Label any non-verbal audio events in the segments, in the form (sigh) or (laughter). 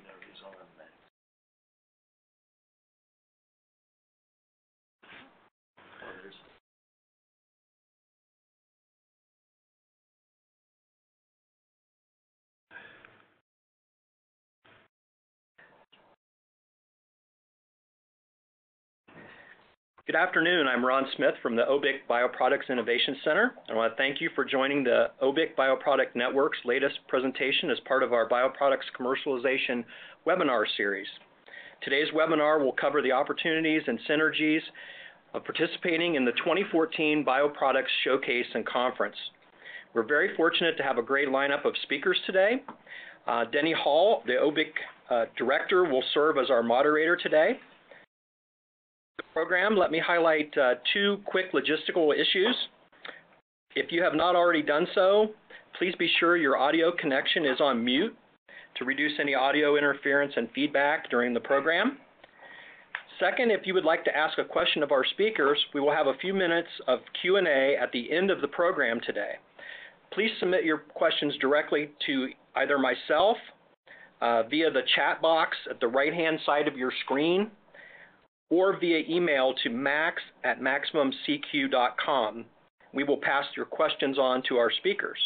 know who's on next? Good afternoon. I'm Ron Smith from the OBIC Bioproducts Innovation Center. I want to thank you for joining the OBIC Bioproduct Network's latest presentation as part of our Bioproducts Commercialization webinar series. Today's webinar will cover the opportunities and synergies of participating in the 2014 Bioproducts Showcase and Conference. We're very fortunate to have a great lineup of speakers today. Uh, Denny Hall, the OBIC uh, director, will serve as our moderator today program, let me highlight uh, two quick logistical issues. If you have not already done so, please be sure your audio connection is on mute to reduce any audio interference and feedback during the program. Second, if you would like to ask a question of our speakers, we will have a few minutes of Q&A at the end of the program today. Please submit your questions directly to either myself uh, via the chat box at the right-hand side of your screen or via email to max at maximumcq.com. We will pass your questions on to our speakers.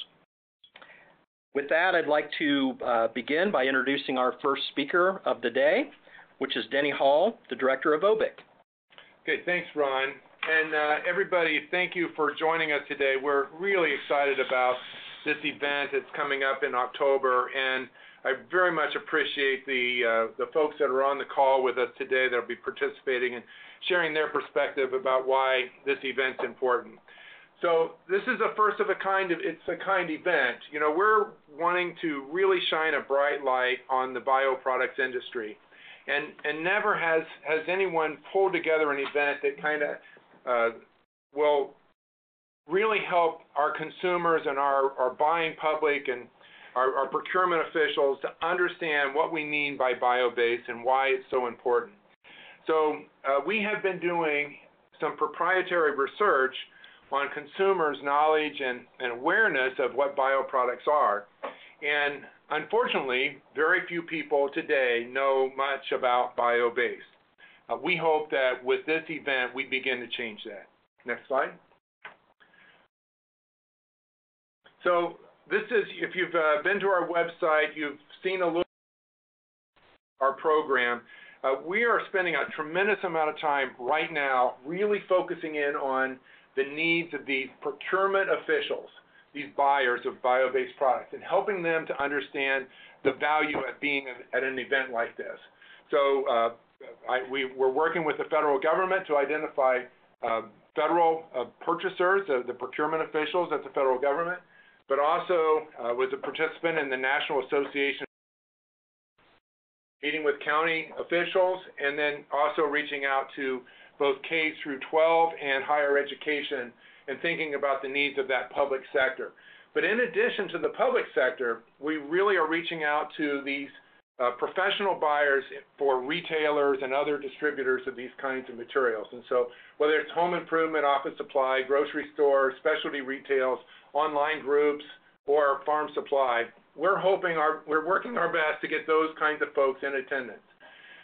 With that, I'd like to uh, begin by introducing our first speaker of the day, which is Denny Hall, the director of OBIC. Okay, thanks, Ron. And uh, everybody, thank you for joining us today. We're really excited about this event. It's coming up in October, and I very much appreciate the uh, the folks that are on the call with us today that'll be participating and sharing their perspective about why this event's important. So this is a first of a kind of it's a kind event. You know, we're wanting to really shine a bright light on the bioproducts industry. And and never has has anyone pulled together an event that kind of uh, will really help our consumers and our, our buying public and our, our procurement officials to understand what we mean by bio-based and why it's so important. So uh, we have been doing some proprietary research on consumers' knowledge and, and awareness of what bioproducts are. And unfortunately, very few people today know much about bio-based. Uh, we hope that with this event, we begin to change that. Next slide. So this is, if you've uh, been to our website, you've seen a little our program. Uh, we are spending a tremendous amount of time right now really focusing in on the needs of these procurement officials, these buyers of bio-based products, and helping them to understand the value of being at an event like this. So uh, I, we, are working with the federal government to identify uh, federal uh, purchasers, uh, the procurement officials at the federal government, but also uh, was a participant in the National Association meeting with county officials and then also reaching out to both K through 12 and higher education and thinking about the needs of that public sector. But in addition to the public sector, we really are reaching out to these uh, professional buyers for retailers and other distributors of these kinds of materials. And so whether it's home improvement, office supply, grocery stores, specialty retails, online groups, or farm supply, we're hoping our, we're working our best to get those kinds of folks in attendance.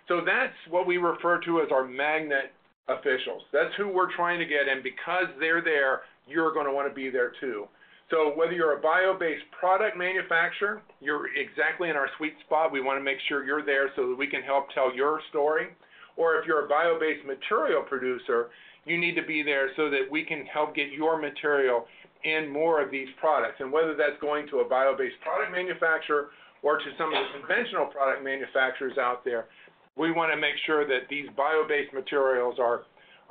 So that's what we refer to as our magnet officials. That's who we're trying to get, and because they're there, you're going to want to be there too. So whether you're a bio-based product manufacturer, you're exactly in our sweet spot. We want to make sure you're there so that we can help tell your story. Or if you're a bio-based material producer, you need to be there so that we can help get your material in more of these products. And whether that's going to a bio-based product manufacturer or to some of the conventional product manufacturers out there, we want to make sure that these bio-based materials are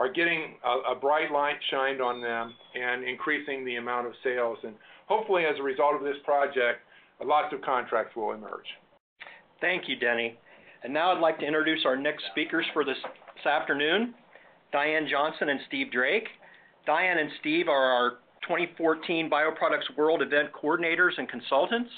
are getting a, a, bright light shined on them and increasing the amount of sales. And hopefully, as a result of this project, lots of contracts will emerge. Thank you, Denny. And now I'd like to introduce our next speakers for this, this afternoon, Diane Johnson and Steve Drake. Diane and Steve are our 2014 Bioproducts World Event Coordinators and Consultants.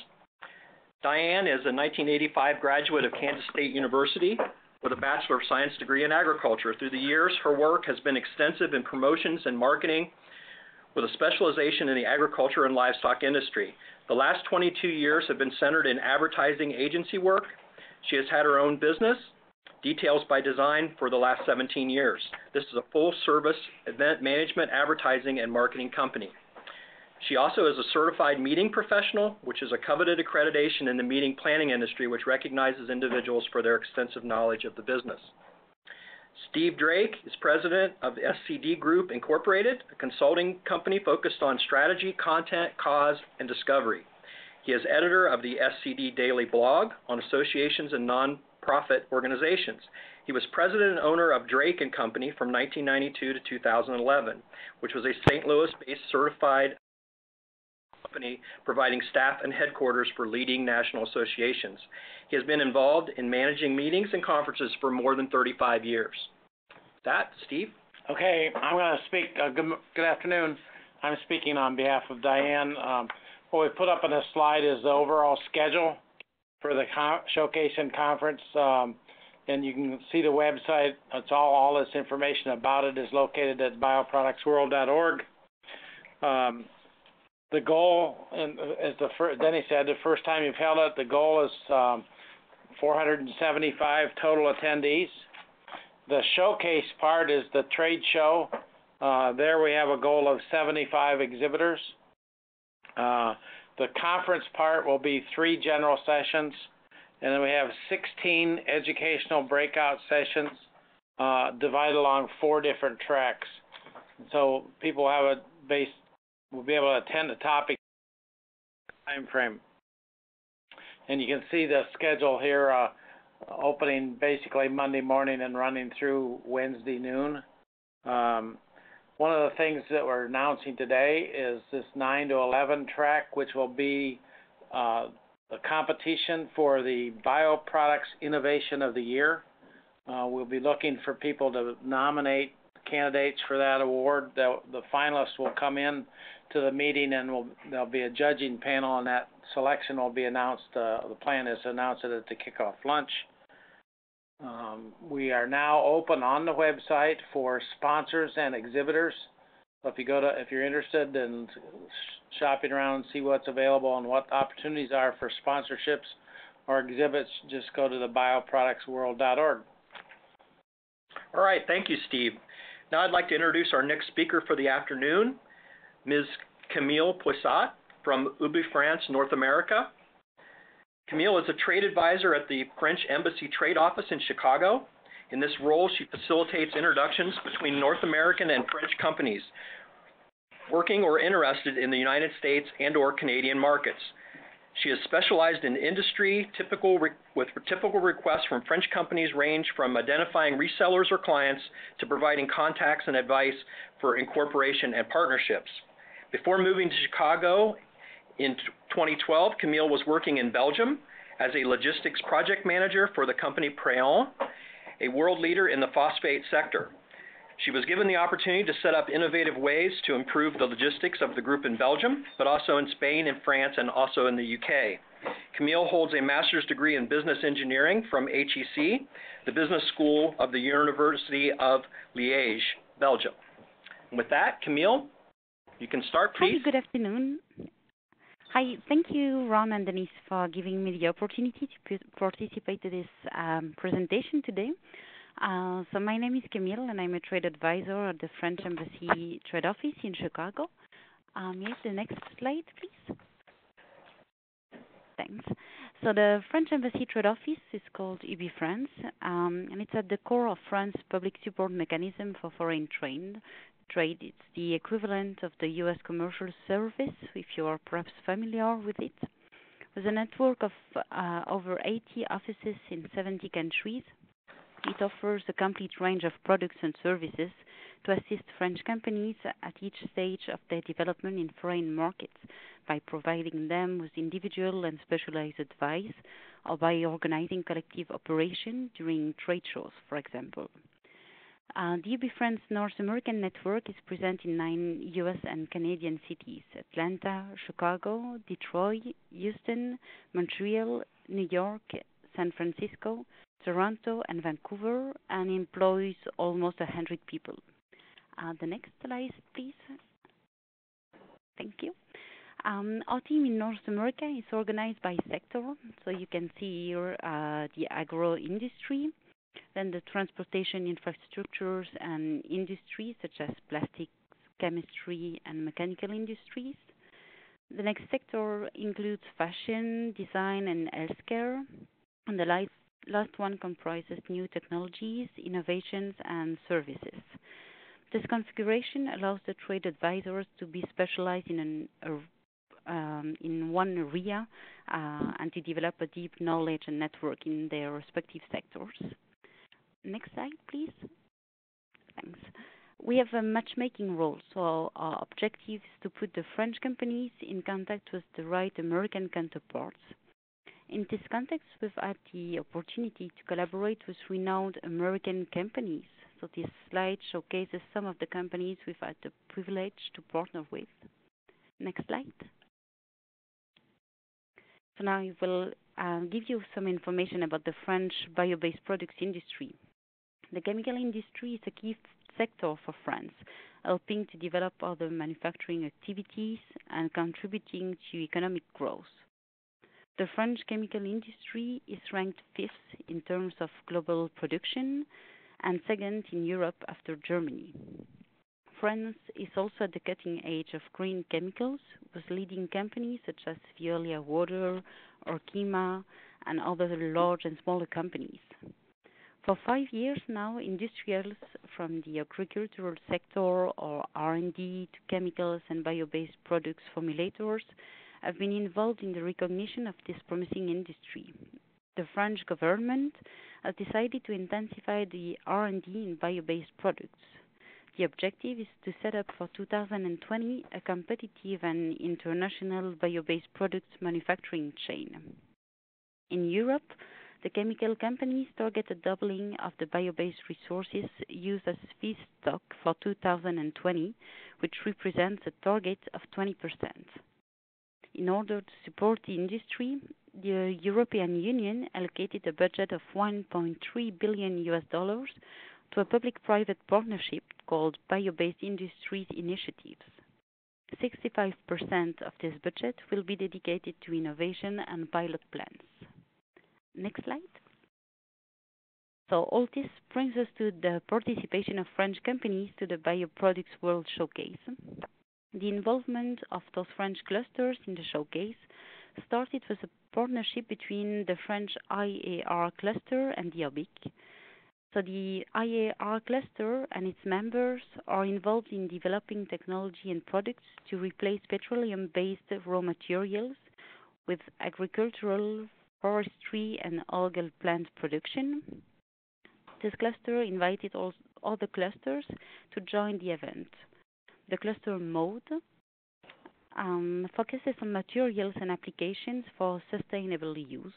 Diane is a 1985 graduate of Kansas State University with a Bachelor of Science degree in agriculture. Through the years, her work has been extensive in promotions and marketing with a specialization in the agriculture and livestock industry. The last 22 years have been centered in advertising agency work, She has had her own business, Details by Design, for the last 17 years. This is a full-service event management, advertising, and marketing company. She also is a certified meeting professional, which is a coveted accreditation in the meeting planning industry, which recognizes individuals for their extensive knowledge of the business. Steve Drake is president of SCD Group Incorporated, a consulting company focused on strategy, content, cause, and discovery. He is editor of the SCD Daily blog on associations and nonprofit organizations. He was president and owner of Drake and Company from 1992 to 2011, which was a St. Louis-based certified company providing staff and headquarters for leading national associations. He has been involved in managing meetings and conferences for more than 35 years. That, Steve? Okay, I'm going to speak. Uh, good, good afternoon. I'm speaking on behalf of Diane. Um, what we put up on this slide is the overall schedule for the con- showcase and conference. Um, and you can see the website. It's all all this information about it is located at bioproductsworld.org. Um, the goal, and as the first, Denny said, the first time you've held it, the goal is um, 475 total attendees. The showcase part is the trade show. Uh, there we have a goal of 75 exhibitors. Uh, the conference part will be three general sessions, and then we have 16 educational breakout sessions uh, divided along four different tracks. So people have a base will be able to attend the topic time frame. And you can see the schedule here, uh, opening basically Monday morning and running through Wednesday noon. Um, one of the things that we're announcing today is this 9 to 11 track, which will be uh, the competition for the Bioproducts Innovation of the Year. Uh, we'll be looking for people to nominate candidates for that award. The, the finalists will come in to the meeting, and we'll, there'll be a judging panel, and that selection will be announced. Uh, the plan is to announce it at the kickoff lunch. Um, we are now open on the website for sponsors and exhibitors. So if you go to, if you're interested in shopping around see what's available and what opportunities are for sponsorships or exhibits, just go to the bioproductsworld.org. All right, thank you, Steve. Now I'd like to introduce our next speaker for the afternoon, Ms. Camille Poissat from UBI France, North America. Camille is a trade advisor at the French Embassy Trade Office in Chicago. In this role, she facilitates introductions between North American and French companies working or interested in the United States and or Canadian markets. She is specialized in industry typical with typical requests from French companies range from identifying resellers or clients to providing contacts and advice for incorporation and partnerships. Before moving to Chicago in 2012, Camille was working in Belgium as a logistics project manager for the company Prayon, a world leader in the phosphate sector. She was given the opportunity to set up innovative ways to improve the logistics of the group in Belgium, but also in Spain and France and also in the UK. Camille holds a master's degree in business engineering from HEC, the business school of the University of Liège, Belgium. And with that, Camille, you can start, please. Hi, good afternoon. Hi, thank you, Ron and Denise, for giving me the opportunity to participate to this um, presentation today. Uh, so my name is Camille, and I'm a trade advisor at the French Embassy Trade Office in Chicago. Um, yes, the next slide, please. Thanks. So the French Embassy Trade Office is called UBI France, um, and it's at the core of France's public support mechanism for foreign trade. Trade. It's the equivalent of the U.S. Commercial Service, if you are perhaps familiar with it. With a network of uh, over 80 offices in 70 countries, it offers a complete range of products and services to assist French companies at each stage of their development in foreign markets by providing them with individual and specialized advice or by organizing collective operation during trade shows, for example. Uh, UBI France North American network is present in nine U.S. and Canadian cities Atlanta, Chicago, Detroit, Houston, Montreal, New York, San Francisco, Toronto, and Vancouver, and employs almost 100 people. Uh, the next slide, please. Thank you. Um, our team in North America is organized by sector, so you can see here uh, the agro industry, then the transportation infrastructures and industries such as plastics, chemistry, and mechanical industries. The next sector includes fashion, design, and healthcare. And the last, last one comprises new technologies, innovations, and services. This configuration allows the trade advisors to be specialized in an, a, um, in one area uh, and to develop a deep knowledge and network in their respective sectors. Next slide, please. Thanks. We have a matchmaking role, so our objective is to put the French companies in contact with the right American counterparts. In this context, we've had the opportunity to collaborate with renowned American companies. So this slide showcases some of the companies we've had the privilege to partner with. Next slide. So now I will uh, give you some information about the French bio-based products industry. The chemical industry is a key sector for France, helping to develop other manufacturing activities and contributing to economic growth. The French chemical industry is ranked fifth in terms of global production and second in Europe after Germany. France is also at the cutting edge of green chemicals with leading companies such as Veolia Water, Arkema, and other large and smaller companies. For five years now, industrials from the agricultural sector or R&D to chemicals and bio-based products formulators have been involved in the recognition of this promising industry. The French government has decided to intensify the R&D in bio-based products. The objective is to set up for 2020 a competitive and international bio-based products manufacturing chain. In Europe, the chemical companies target a doubling of the bio-based resources used as feedstock for 2020, which represents a target of 20%. In order to support the industry, the European Union allocated a budget of 1.3 billion US dollars to a public-private partnership called Bio-Based Industries Initiatives. 65% of this budget will be dedicated to innovation and pilot plans. Next slide. So all this brings us to the participation of French companies to the Bioproducts World Showcase. The involvement of those French clusters in the showcase started with a partnership between the French IAR cluster and the OBIC. So the IAR cluster and its members are involved in developing technology and products to replace petroleum-based raw materials with agricultural, forestry, and algal plant production. This cluster invited all other clusters to join the event. The cluster mode um, focuses on materials and applications for sustainable use.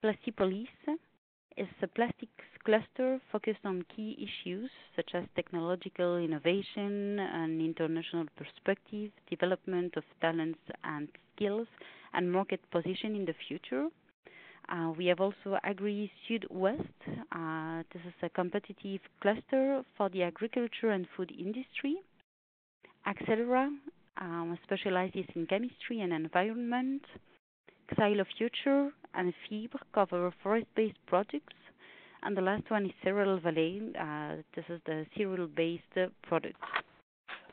Plastipolis is a plastics cluster focused on key issues such as technological innovation and international perspective, development of talents and skills, and market position in the future. Uh, we have also Agri Sud-Ouest. Uh, this is a competitive cluster for the agriculture and food industry. Axelera um, specializes in chemistry and environment. Xylo Future and Fibre cover forest-based products. And the last one is Cereal Valley. Uh, this is the cereal-based product.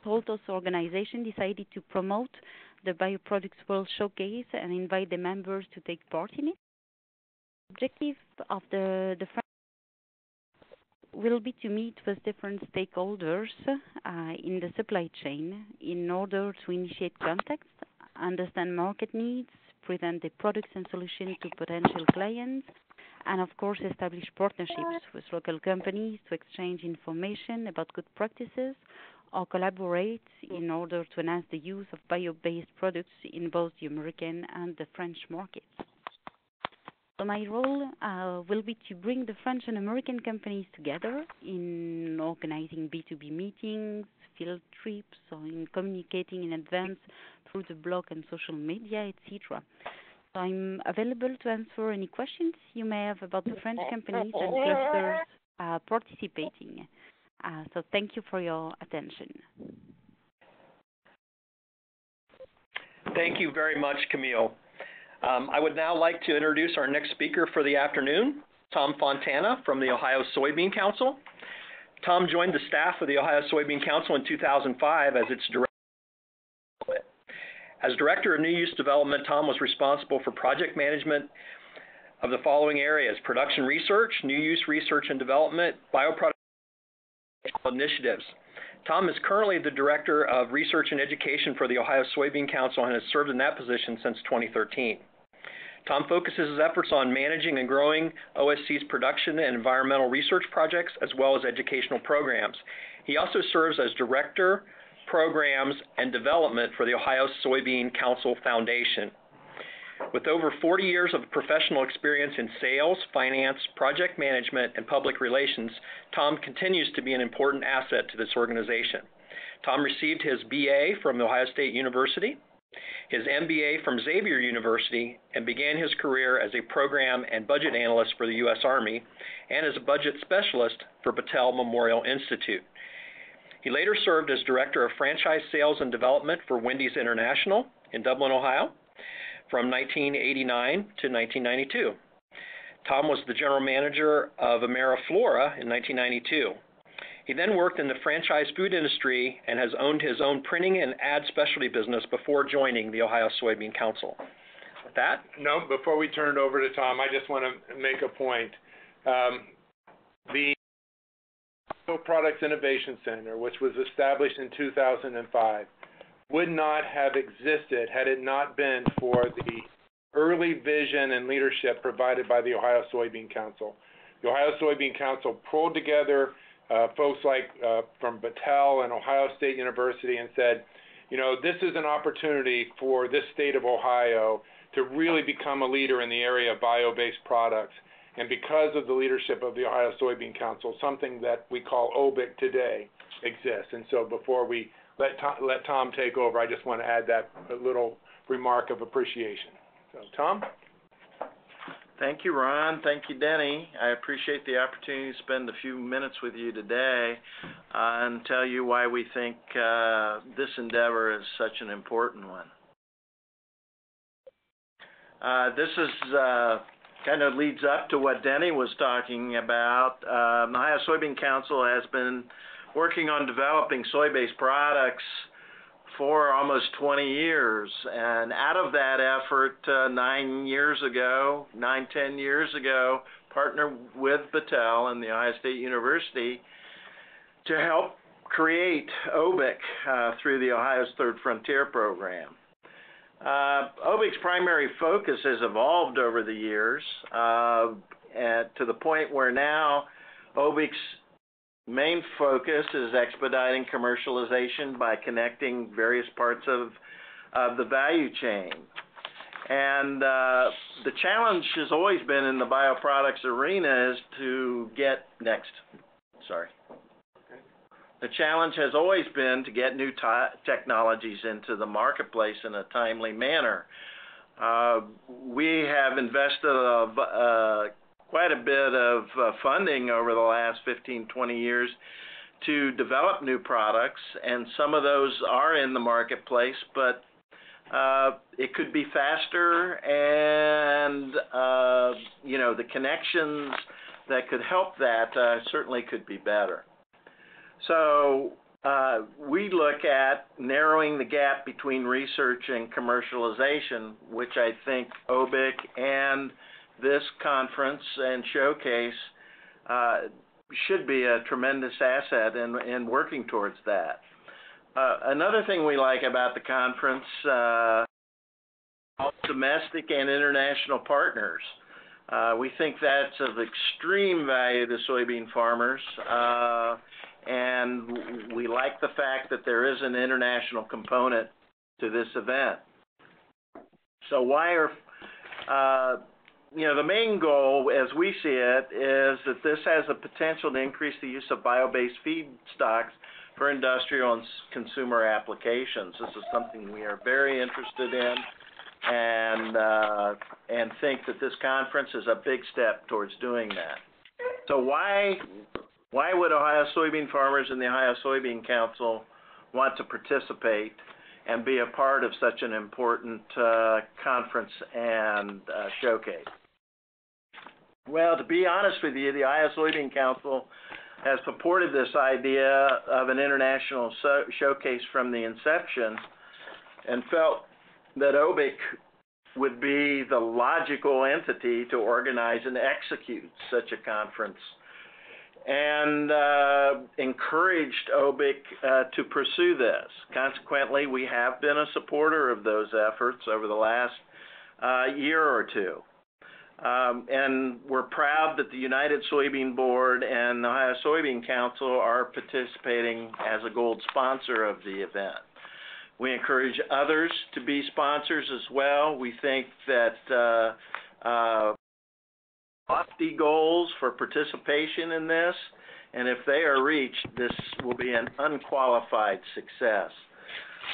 Holtos organization decided to promote the Bioproducts World Showcase and invite the members to take part in it. The objective of the the will be to meet with different stakeholders uh, in the supply chain in order to initiate contacts, understand market needs, present the products and solutions to potential clients, and of course establish partnerships with local companies to exchange information about good practices or collaborate in order to enhance the use of bio-based products in both the American and the French markets. So my role uh, will be to bring the French and American companies together in organizing B2B meetings, field trips, or in communicating in advance through the blog and social media, etc. So I'm available to answer any questions you may have about the French companies and clusters uh, participating. Uh, so thank you for your attention. Thank you very much, Camille. Um, I would now like to introduce our next speaker for the afternoon, Tom Fontana from the Ohio Soybean Council. Tom joined the staff of the Ohio Soybean Council in 2005 as its director. As Director of New Use Development, Tom was responsible for project management of the following areas production research, new use research and development, bioproduct initiatives. Tom is currently the Director of Research and Education for the Ohio Soybean Council and has served in that position since 2013. Tom focuses his efforts on managing and growing OSC's production and environmental research projects as well as educational programs. He also serves as Director, Programs, and Development for the Ohio Soybean Council Foundation. With over 40 years of professional experience in sales, finance, project management, and public relations, Tom continues to be an important asset to this organization. Tom received his BA from Ohio State University, his MBA from Xavier University, and began his career as a program and budget analyst for the U.S. Army and as a budget specialist for Battelle Memorial Institute. He later served as Director of Franchise Sales and Development for Wendy's International in Dublin, Ohio, from 1989 to 1992. Tom was the general manager of Ameriflora in 1992. He then worked in the franchise food industry and has owned his own printing and ad specialty business before joining the Ohio Soybean Council. With that, No, before we turn it over to Tom, I just want to make a point. Um, the Products Innovation Center, which was established in 2005, would not have existed had it not been for the early vision and leadership provided by the Ohio Soybean Council. The Ohio Soybean Council pulled together uh, folks like uh, from Battelle and Ohio State University and said, you know, this is an opportunity for this state of Ohio to really become a leader in the area of bio-based products. And because of the leadership of the Ohio Soybean Council, something that we call OBIC today exists. And so before we let Tom, let Tom take over. I just want to add that little remark of appreciation. So, Tom? Thank you, Ron. Thank you, Denny. I appreciate the opportunity to spend a few minutes with you today uh, and tell you why we think uh, this endeavor is such an important one. Uh, this is uh, kind of leads up to what Denny was talking about. Uh, the Ohio Soybean Council has been working on developing soy-based products for almost 20 years. And out of that effort, uh, nine years ago, nine, ten years ago, partnered with Battelle and the Ohio State University to help create OBIC uh, through the Ohio's Third Frontier program. Uh, OBIC's primary focus has evolved over the years uh, at, to the point where now OBIC's main focus is expediting commercialization by connecting various parts of, of the value chain. And uh, the challenge has always been in the bioproducts arena is to get next. Sorry. The challenge has always been to get new technologies into the marketplace in a timely manner. Uh, we have invested a quite a bit of uh, funding over the last 15, 20 years to develop new products, and some of those are in the marketplace, but uh, it could be faster, and uh, you know the connections that could help that uh, certainly could be better. So uh, we look at narrowing the gap between research and commercialization, which I think OBIC and this conference and showcase uh, should be a tremendous asset in, in working towards that. Uh, another thing we like about the conference, uh, domestic and international partners. Uh, we think that's of extreme value to soybean farmers, uh, and we like the fact that there is an international component to this event. So why are uh, you know, the main goal, as we see it, is that this has the potential to increase the use of bio-based feedstocks for industrial and consumer applications. This is something we are very interested in, and uh, and think that this conference is a big step towards doing that. So why why would Ohio soybean farmers and the Ohio Soybean Council want to participate and be a part of such an important uh, conference and uh, showcase. Well, to be honest with you, the Iowa Soybean Council has supported this idea of an international so- showcase from the inception and felt that OBIC would be the logical entity to organize and execute such a conference and uh, encouraged OBIC uh, to pursue this. Consequently, we have been a supporter of those efforts over the last uh, year or two. Um, and we're proud that the United Soybean Board and the Ohio Soybean Council are participating as a gold sponsor of the event. We encourage others to be sponsors as well. We think that uh, uh, lofty goals for participation in this, and if they are reached, this will be an unqualified success.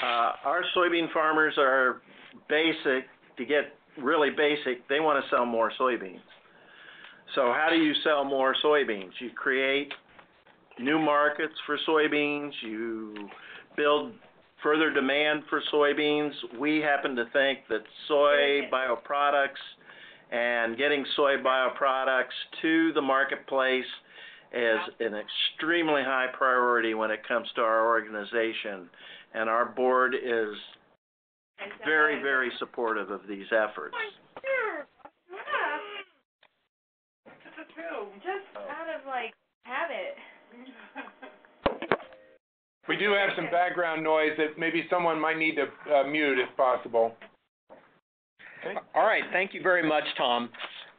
Uh, our soybean farmers are basic, to get really basic, they want to sell more soybeans. So how do you sell more soybeans? You create new markets for soybeans, you build further demand for soybeans. We happen to think that soy bioproducts and getting soy bioproducts to the marketplace is an extremely high priority when it comes to our organization. And our board is very, very supportive of these efforts. Just out of like habit. (laughs) We do have some background noise that maybe someone might need to uh, mute if possible. All right, thank you very much, Tom.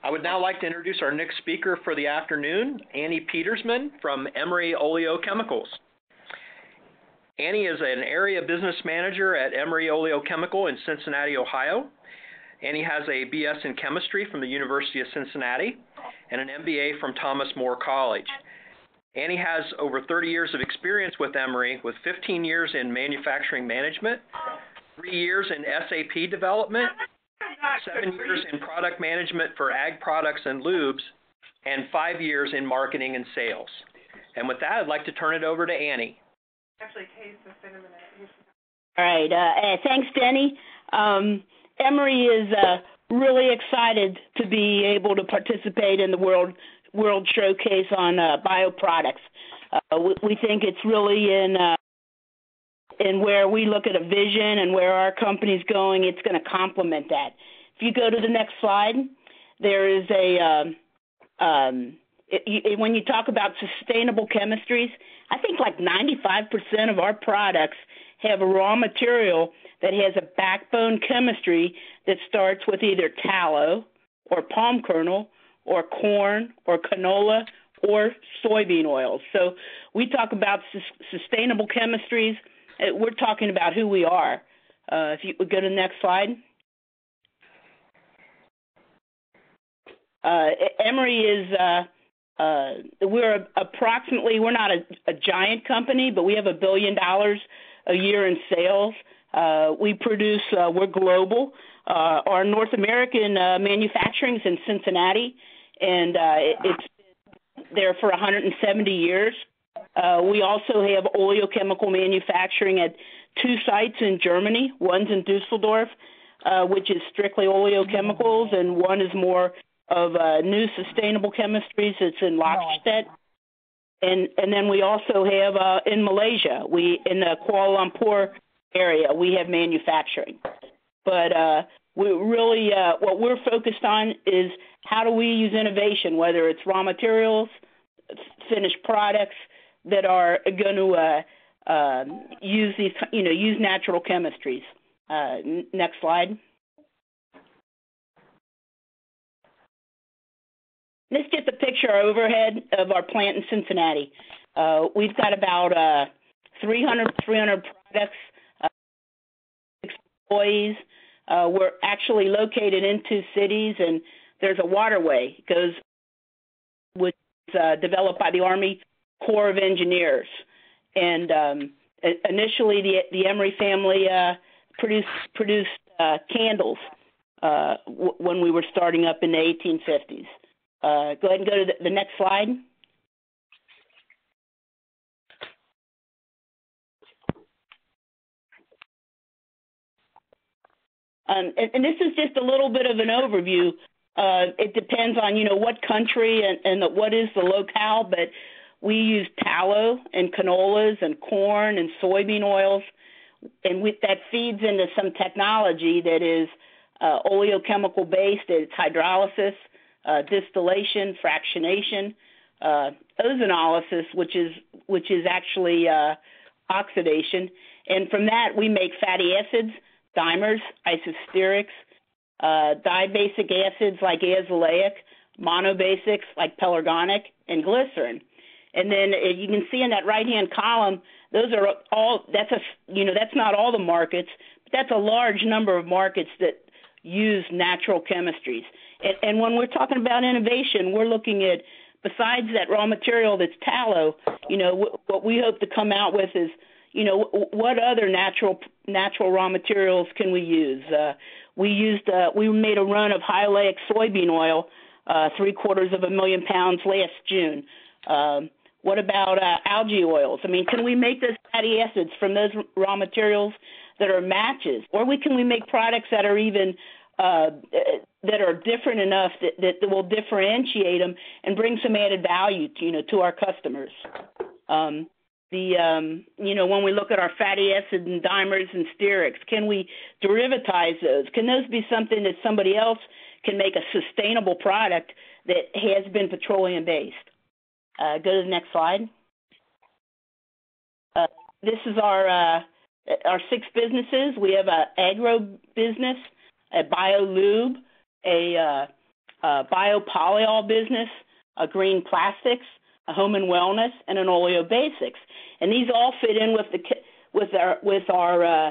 I would now like to introduce our next speaker for the afternoon, Annie Petersman from Emery Oleochemicals. Annie is an area business manager at Emery Oleochemical in Cincinnati, Ohio. Annie has a BS in chemistry from the University of Cincinnati and an MBA from Thomas More College. Annie has over 30 years of experience with Emery, with 15 years in manufacturing management, three years in SAP development, seven years in product management for ag products and lubes, and five years in marketing and sales. And with that, I'd like to turn it over to Annie. Actually, Case has been a minute. All right. Uh, uh, thanks, Denny. Um, Emery is uh, really excited to be able to participate in the World World Showcase on uh, bioproducts. Uh, we, we think it's really in uh, in where we look at a vision and where our company's going. It's going to complement that. If you go to the next slide, there is a um, um, it, when you talk about sustainable chemistries, I think like 95% of our products have a raw material that has a backbone chemistry that starts with either tallow or palm kernel or corn or canola or soybean oils. So we talk about sustainable chemistries. Uh, we're talking about who we are. Uh, if you would go to the next slide. Uh, Emery is uh, uh, we're approximately we're not a, a giant company, but we have a billion dollars a year in sales. Uh, we produce uh, we're global. Uh, our North American uh, manufacturing is in Cincinnati, and uh, it, it's been there for 170 years. Uh, we also have oleochemical manufacturing at two sites in Germany. One's in Dusseldorf, uh, which is strictly oleochemicals, and one is more of uh, new sustainable chemistries. It's in Loxstedt. And and then we also have uh, in Malaysia, we in the Kuala Lumpur area, we have manufacturing. But uh, we really uh, what we're focused on is how do we use innovation, whether it's raw materials, finished products that are going to uh, uh, use these, you know, use natural chemistries. Uh, n- next slide. This is just a picture overhead of our plant in Cincinnati. Uh, we've got about uh, 300, 300 products, uh, employees. Uh, we're actually located in two cities, and there's a waterway it goes, which is uh, developed by the Army Corps of Engineers. And um, initially, the the Emery family uh, produced produced uh, candles uh, w- when we were starting up in the 1850s. Uh, go ahead and go to the, next slide. Um, and, this is just a little bit of an overview. Uh, it depends on you know what country and, what is the locale, but we use tallow and canolas and corn and soybean oils, and that feeds into some technology that is uh, oleochemical based. It's hydrolysis, uh, distillation, fractionation, uh, ozonolysis, which is which is actually uh, oxidation, and from that we make fatty acids, dimers, isostearics, uh, dibasic acids like azelaic, monobasics like pelargonic, and glycerin. And then uh, you can see in that right hand column, those are all. That's a you know that's not all the markets, but that's a large number of markets that use natural chemistries. And, and when we're talking about innovation, we're looking at besides that raw material that's tallow. You know w- what we hope to come out with is you know what other natural natural raw materials can we use? Uh, we used uh, we made a run of oleic soybean oil, uh, three quarters of a million pounds last June. Um, what about uh, algae oils? I mean, can we make those fatty acids from those raw materials that are matches, or we can we make products that are even uh, that are different enough that, that will differentiate them and bring some added value, to, you know, to our customers. Um, the um, you know when we look at our fatty acids and dimers and stearics, can we derivatize those? Can those be something that somebody else can make a sustainable product that has been petroleum based? Uh, go to the next slide. Uh, this is our uh, our six businesses. We have a agro business, a biolube, a, uh, a biopolyol business, a green plastics, a home and wellness, and an oleo basics. And these all fit in with the with our with our uh,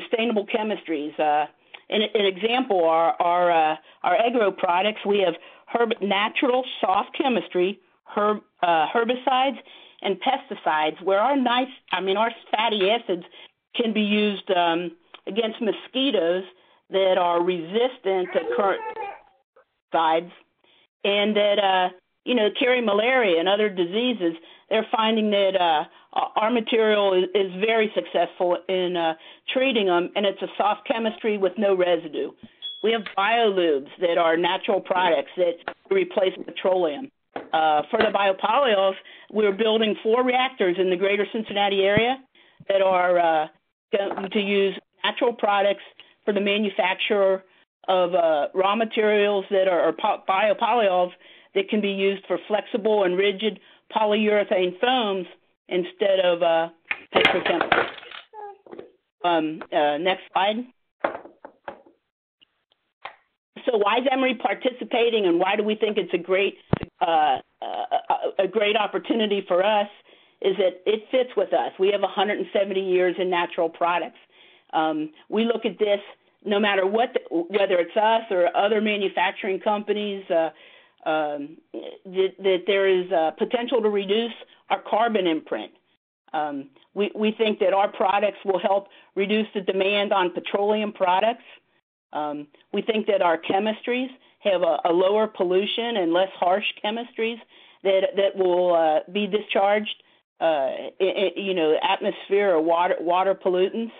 sustainable chemistries. Uh, an, an example are our uh, our agro products. We have herb natural soft chemistry, herb uh, herbicides and pesticides, where our nice, I mean, our fatty acids can be used um, against mosquitoes that are resistant to current sides and that uh, you know carry malaria and other diseases. They're finding that uh, our material is, is very successful in uh, treating them, and it's a soft chemistry with no residue. We have biolubes that are natural products that replace petroleum. Uh, for the biopolyols, we're building four reactors in the greater Cincinnati area that are uh, going to use natural products for the manufacture of uh, raw materials that are, biopolyols that can be used for flexible and rigid polyurethane foams instead of uh, petrochemicals. Um, uh, next slide. So why is Emery participating, and why do we think it's a great uh, a great opportunity for us? Is that it fits with us. We have 170 years in natural products. Um, we look at this no matter what, the, whether it's us or other manufacturing companies, uh, um, that, that there is uh, potential to reduce our carbon imprint. Um, we, we think that our products will help reduce the demand on petroleum products. Um, we think that our chemistries have a, a, lower pollution and less harsh chemistries that that will uh, be discharged, uh, in, you know, atmosphere or water water pollutants.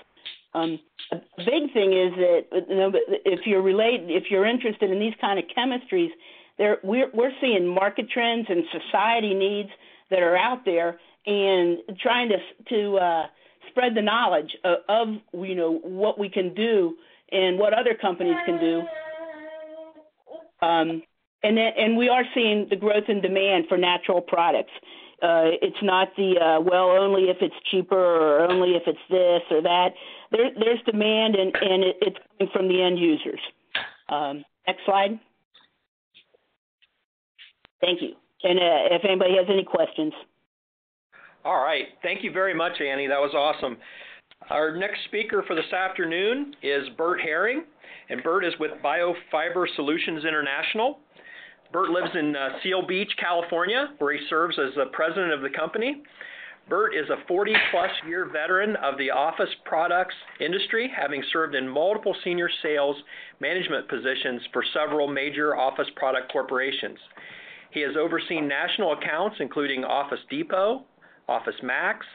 Um, a big thing is that you know, if you're related, if you're interested in these kind of chemistries, there we're we're seeing market trends and society needs that are out there, and trying to to uh, spread the knowledge of, of you know what we can do and what other companies can do. Um, and and we are seeing the growth in demand for natural products. Uh, it's not the uh, well only if it's cheaper or only if it's this or that. There, there's demand and, and it, it's coming from the end users. Um, next slide. Thank you. And uh, if anybody has any questions. All right. Thank you very much, Annie. That was awesome. Our next speaker for this afternoon is Bert Herring, and Bert is with Biofiber Solutions International. Bert lives in uh, Seal Beach, California, where he serves as the president of the company. Bert is a 40 plus year veteran of the office products industry, having served in multiple senior sales management positions for several major office product corporations. He has overseen national accounts including Office Depot, Office Max,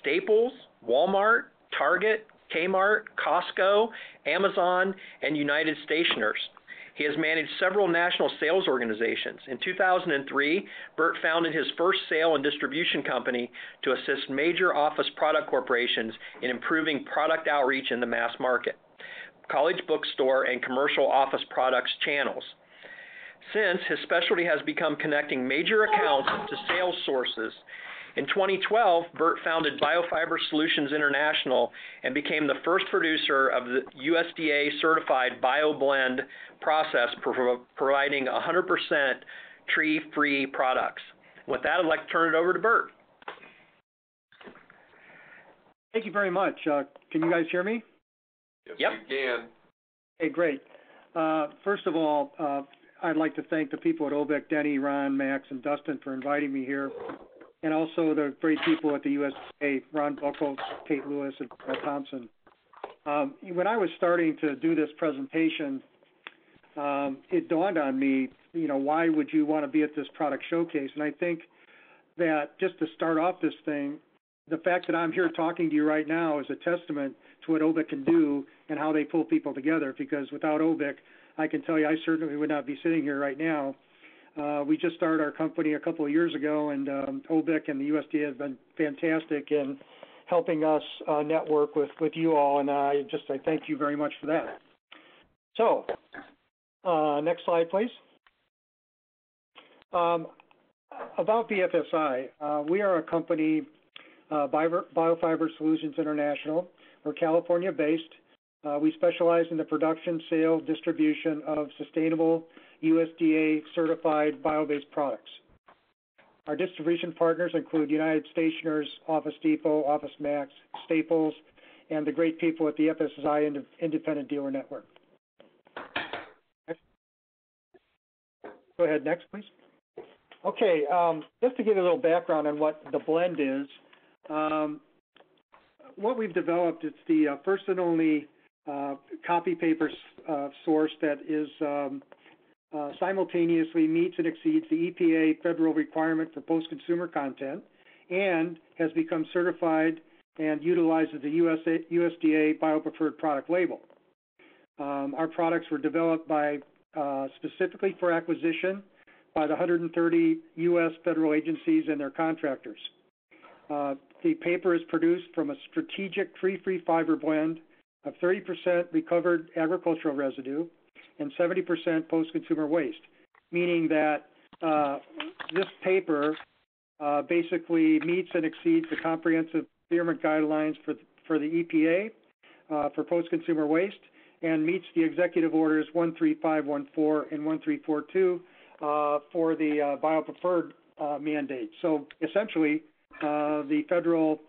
Staples, Walmart, Target, Kmart, Costco, Amazon, and United Stationers. He has managed several national sales organizations. In 2003, Bert founded his first sale and distribution company to assist major office product corporations in improving product outreach in the mass market, college bookstore, and commercial office products channels. Since, his specialty has become connecting major accounts to sales sources. In 2012, Bert founded BioFiber Solutions International and became the first producer of the USDA certified BioBlend process, pro- providing 100% tree-free products. With that, I'd like to turn it over to Bert. Thank you very much. Uh, can you guys hear me? Yes, Yep. we can. Hey, great. Uh, first of all, uh, I'd like to thank the people at OBIC, Denny, Ron, Max, and Dustin for inviting me here, and also the great people at the USDA, Ron Buckhalt, Kate Lewis, and Paul Thompson. Um, when I was starting to do this presentation, um, it dawned on me, you know, why would you want to be at this product showcase? And I think that just to start off this thing, the fact that I'm here talking to you right now is a testament to what OBIC can do and how they pull people together. Because without OBIC, I can tell you, I certainly would not be sitting here right now. Uh, we just started our company a couple of years ago, and um, OBIC and the USDA have been fantastic in helping us uh, network with, with you all, and I just I thank you very much for that. So, uh, next slide, please. Um, about BFSI, uh, we are a company, uh, BioFiber Solutions International. We're California based. Uh, we specialize in the production, sale, distribution of sustainable USDA certified bio-based products. Our distribution partners include United Stationers, Office Depot, Office Max, Staples, and the great people at the FSI Ind- Independent Dealer Network. Go ahead, next, please. Okay, um, just to give you a little background on what the blend is, um, what we've developed, it's the uh, first and only uh, copy paper uh, source that is um, uh, simultaneously meets and exceeds the EPA federal requirement for post-consumer content and has become certified and utilizes the USA, USDA biopreferred product label. Um, our products were developed by uh, specifically for acquisition by the 130 U.S. federal agencies and their contractors. Uh, the paper is produced from a strategic tree-free fiber blend of 30% recovered agricultural residue and 70% post-consumer waste, meaning that uh, this paper uh, basically meets and exceeds the comprehensive procurement guidelines for for the EPA uh, for post-consumer waste and meets the executive orders 13514 and 1342 uh, for the biopreferred mandate. So essentially, the federal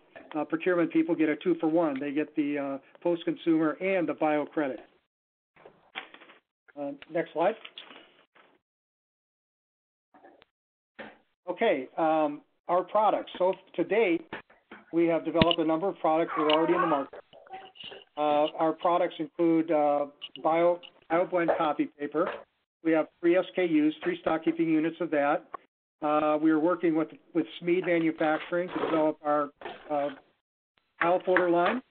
procurement people get a two for one. They get the post-consumer and the bio credit. Uh, next slide. Okay, um, our products. So to date, we have developed a number of products that are already in the market. Uh, our products include uh, bio BioBlend copy paper. We have three SKUs, three stock keeping units of that. We are working with with Smead Manufacturing to develop our file folder line.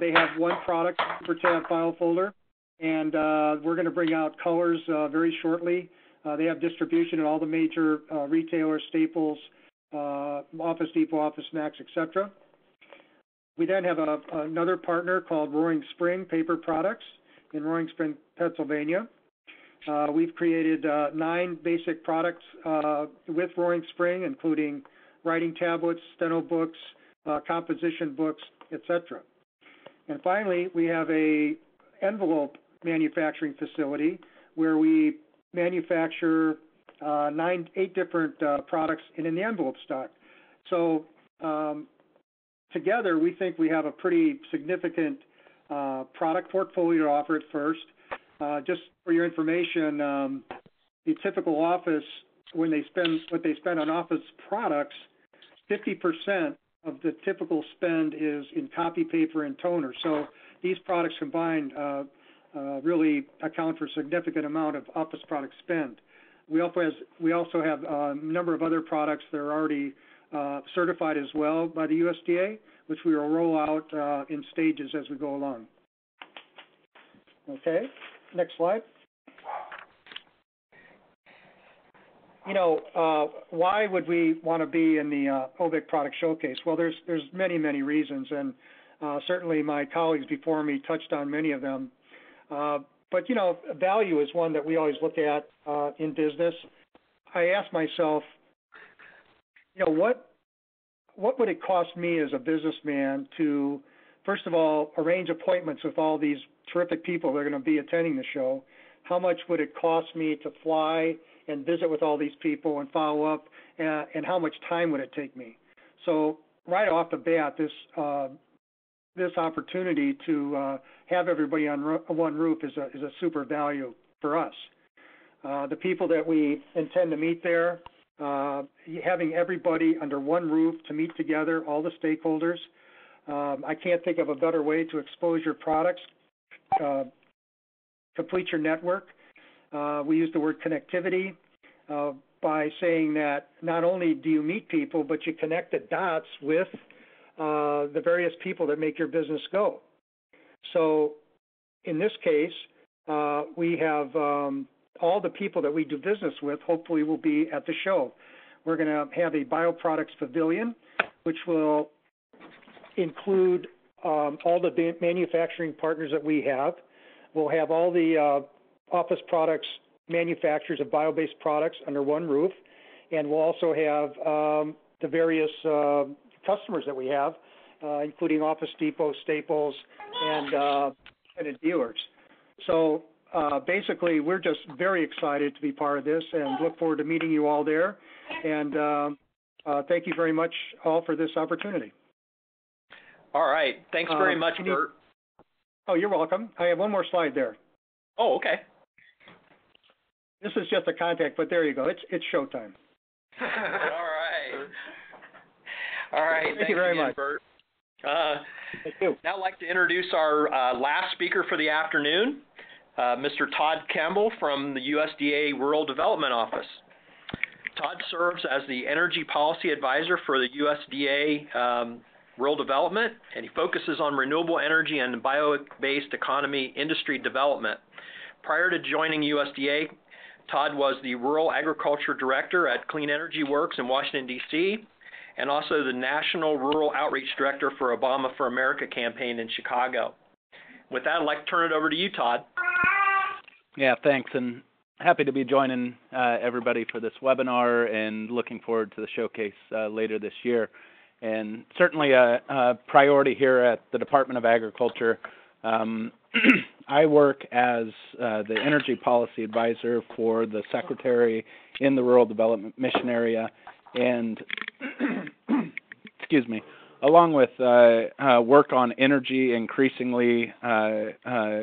They have one product, Super Tab file folder, and uh, we're going to bring out colors uh, very shortly. Uh, they have distribution at all the major uh, retailers, Staples, uh, Office Depot, Office Max, etc. We then have a, another partner called Roaring Spring Paper Products in Roaring Spring, Pennsylvania. Uh, we've created nine basic products with Roaring Spring, including writing tablets, steno books, composition books, etc. And finally, we have a envelope manufacturing facility where we manufacture uh, nine, eight different uh, products in, the envelope stock. So um, together, we think we have a pretty significant uh, product portfolio to offer at first. Uh, just for your information, um, the typical office, when they spend what they spend on office products, 50% of the typical spend is in copy paper and toner. So these products combined uh, really account for a significant amount of office product spend. We also, have a number of other products that are already uh, certified as well by the USDA. which we will roll out uh, in stages as we go along. Okay, next slide. You know, uh, why would we want to be in the uh, OBIC product showcase? Well, there's many many reasons, and uh, certainly my colleagues before me touched on many of them. Uh, but you know, value is one that we always look at uh, in business. I ask myself, you know, what what would it cost me as a businessman to, first of all, arrange appointments with all these terrific people that are going to be attending the show? How much would it cost me to fly and visit with all these people and follow up, uh, and how much time would it take me? So right off the bat, this this opportunity to have everybody on ro- one roof is a is a super value for us. Uh, the people that we intend to meet there, uh, having everybody under one roof to meet together, all the stakeholders. Um, I can't think of a better way to expose your products, uh, complete your network, uh, we use the word connectivity uh, by saying that not only do you meet people, but you connect the dots with uh, the various people that make your business go. So, in this case, uh, we have um, all the people that we do business with. Hopefully, will be at the show. We're going to have a bioproducts pavilion, which will include um, all the manufacturing partners that we have. We'll have all the uh, office products manufacturers of bio-based products under one roof, and we'll also have um, the various uh, customers that we have, uh, including Office Depot, Staples, and uh, and dealers. So uh, basically, we're just very excited to be part of this, and look forward to meeting you all there. And uh, uh, thank you very much all for this opportunity. All right. Thanks very much, Bert. Oh, you're welcome. I have one more slide there. Oh, okay. This is just a contact, but there you go. It's it's showtime. (laughs) All right. All right. Thank, Thank you very again, much. Bert. Uh, Thank you. Now I'd like to introduce our uh, last speaker for the afternoon, uh, Mr. Todd Campbell from the USDA Rural Development Office. Todd serves as the Energy Policy Advisor for the USDA um, Rural Development, and he focuses on renewable energy and bio-based economy industry development. Prior to joining USDA, Todd was the Rural Agriculture Director at Clean Energy Works in Washington, D.C., and also the National Rural Outreach Director for Obama for America campaign in Chicago. With that, I'd like to turn it over to you, Todd. Yeah, thanks, and happy to be joining uh, everybody for this webinar and looking forward to the showcase uh, later this year. And certainly a, a, priority here at the Department of Agriculture. Um, (clears throat) I work as uh, the energy policy advisor for the secretary in the rural development mission area, and (clears throat) excuse me, along with uh, uh, work on energy. Increasingly, uh, uh,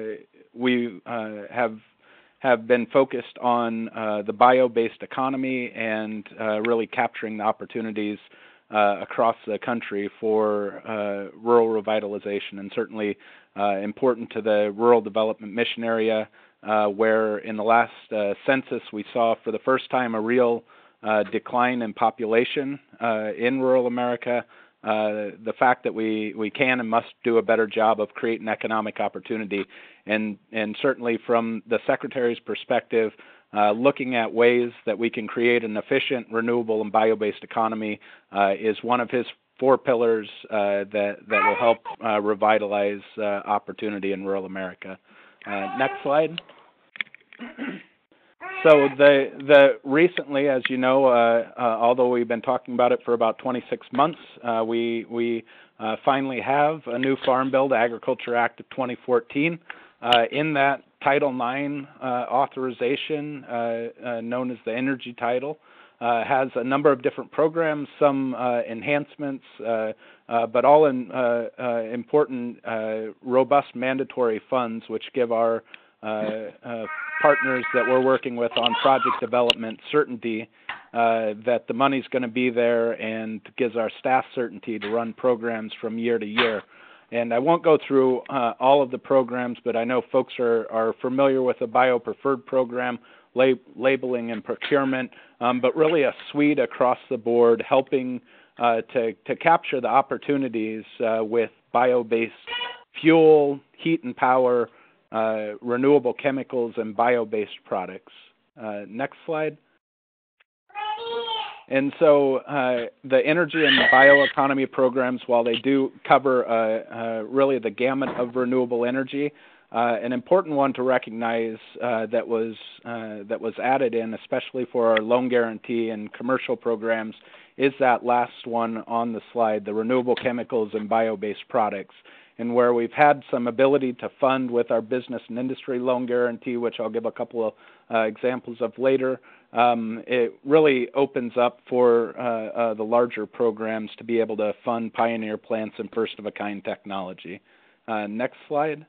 we uh, have have been focused on the bio-based economy and really capturing the opportunities across the country for rural revitalization, and certainly important to the rural development mission area, where in the last census we saw for the first time a real uh, decline in population in rural America. the fact that we, we can and must do a better job of creating economic opportunity, and and certainly from the secretary's perspective, uh, looking at ways that we can create an efficient, renewable, and bio-based economy uh, is one of his four pillars uh, that that will help uh, revitalize uh, opportunity in rural America. Uh, next slide. (clears throat) So the the recently, as you know, although we've been talking about it for about 26 months, we we finally have a new Farm Bill, the Agriculture Act of 2014. in that Title IX uh, authorization, uh, uh, known as the Energy Title, uh, has a number of different programs, some uh, enhancements, uh, but all in important, robust mandatory funds, which give our partners that we're working with on project development certainty that the money's going to be there and gives our staff certainty to run programs from year to year. And I won't go through uh, all of the programs, but I know folks are, are familiar with the Bio Preferred program, lab- labeling and procurement, um, but really a suite across the board helping uh, to to capture the opportunities uh, with bio-based fuel, heat and power, uh, renewable chemicals, and bio-based products. Uh, next slide. And so uh, the energy and bioeconomy programs, while they do cover uh, uh, really the gamut of renewable energy, uh, an important one to recognize uh, that was that was added in, especially for our loan guarantee and commercial programs, is that last one on the slide, the renewable chemicals and bio-based products, and where we've had some ability to fund with our business and industry loan guarantee, which I'll give a couple of uh, examples of later. Um, it really opens up for uh, uh, the larger programs to be able to fund pioneer plants and first of a kind technology. next slide.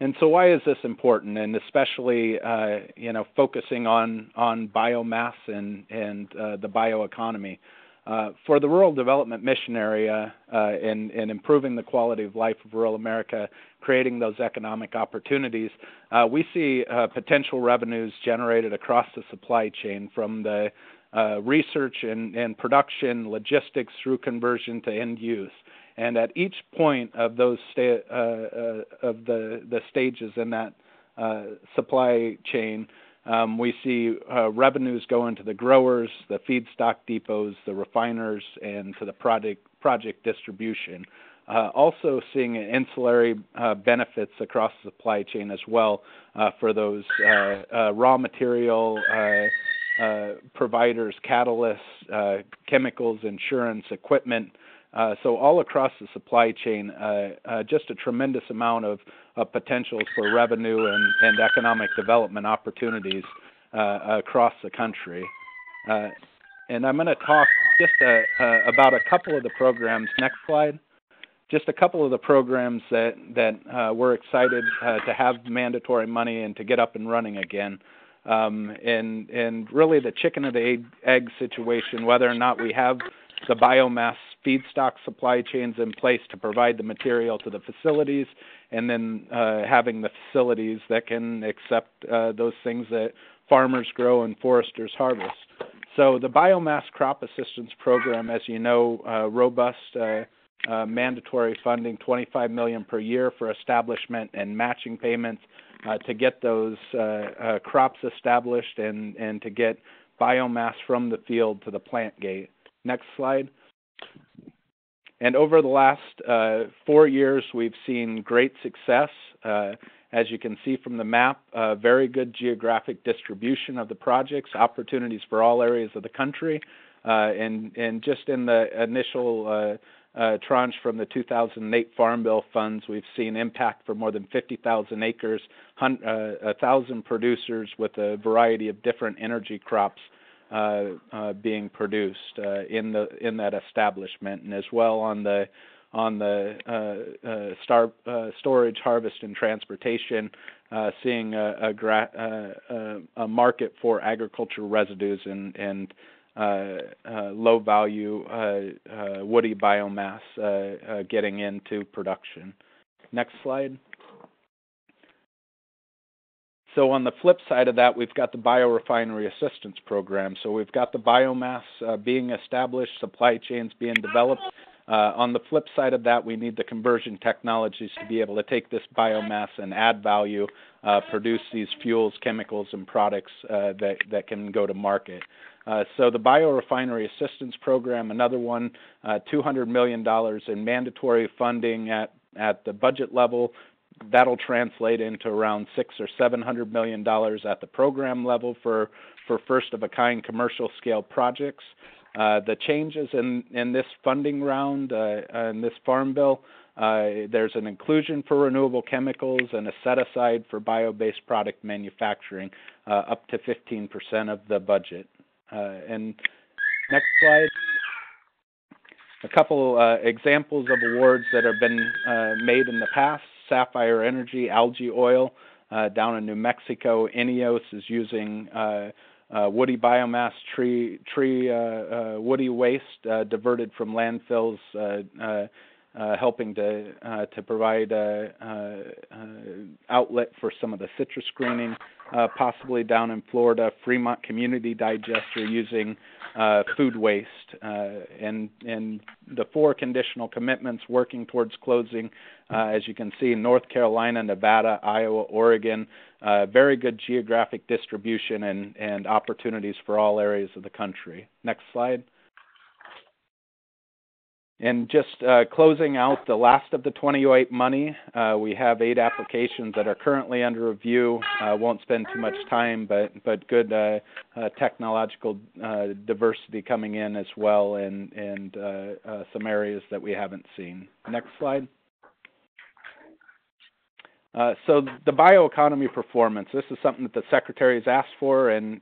And so, why is this important? And especially, uh, you know, focusing on on biomass and and uh, the bioeconomy. Uh, for the rural development mission area uh, in, in improving the quality of life of rural America, creating those economic opportunities, uh, we see uh, potential revenues generated across the supply chain from the uh, research and, and production, logistics through conversion to end use. And at each point of those sta- uh, uh, of the the stages in that uh, supply chain, um, we see uh, revenues go into the growers, the feedstock depots, the refiners, and to the project project distribution. Uh, also seeing ancillary uh, benefits across the supply chain as well uh, for those uh, uh, raw material providers, catalysts, chemicals, insurance, equipment, uh, so all across the supply chain, uh, uh, just a tremendous amount of, of potentials for revenue and, and economic development opportunities uh, across the country. Uh, and I'm going to talk just a, about a couple of the programs. Next slide. Just a couple of the programs that that we're excited to have mandatory money and to get up and running again. Um, and and really the chicken or the egg, egg situation, whether or not we have the biomass feedstock supply chains in place to provide the material to the facilities, and then uh, having the facilities that can accept uh, those things that farmers grow and foresters harvest. So the biomass crop assistance program, as you know, uh, robust uh, uh, mandatory funding, 25 million per year for establishment and matching payments uh, to get those crops established and and to get biomass from the field to the plant gate. Next slide. And over the last uh, four years, we've seen great success. Uh, as you can see from the map, uh, very good geographic distribution of the projects, opportunities for all areas of the country. Uh, and, and just in the initial uh, uh, tranche from the 2008 Farm Bill funds, we've seen impact for more than 50,000 acres, 1,000 producers with a variety of different energy crops Uh, uh, being produced uh, in the in that establishment, and as well on the on the uh, uh, star, uh, storage, harvest, and transportation, uh, seeing a, a, gra- a, market for agricultural residues and, and low value woody biomass getting into production. Next slide. So on the flip side of that, we've got the biorefinery assistance program. So we've got the biomass uh, being established, supply chains being developed. Uh, on the flip side of that, we need the conversion technologies to be able to take this biomass and add value, uh, produce these fuels, chemicals, and products uh, that that can go to market. Uh, so the biorefinery assistance program, another one, uh, $200 million in mandatory funding at at the budget level that'll translate into around six or seven hundred million dollars at the program level for for first of a kind commercial scale projects. Uh, the changes in in this funding round uh, in this farm bill. Uh, there's an inclusion for renewable chemicals and a set aside for bio-based product manufacturing, uh, up to 15% of the budget. Uh, and next slide a couple uh, examples of awards that have been uh, made in the past. Sapphire Energy algae oil uh, down in New Mexico. INEOS is using uh, uh, woody biomass tree tree uh, uh, woody waste uh, diverted from landfills uh, helping to uh, to provide a, a, outlet for some of the citrus screening, uh, possibly down in Florida. Fremont Community Digester using uh, food waste, uh, and and the four conditional commitments working towards closing. Uh, as you can see, North Carolina, Nevada, Iowa, Oregon, very good geographic distribution and and opportunities for all areas of the country. Next slide. And just uh, closing out the last of the 2008 money, uh, we have eight applications that are currently under review. Uh, won't spend too much time, but but good uh, uh, technological uh, diversity coming in as well, and and some areas that we haven't seen. Next slide. So the bioeconomy performance. This is something that the secretary has asked for and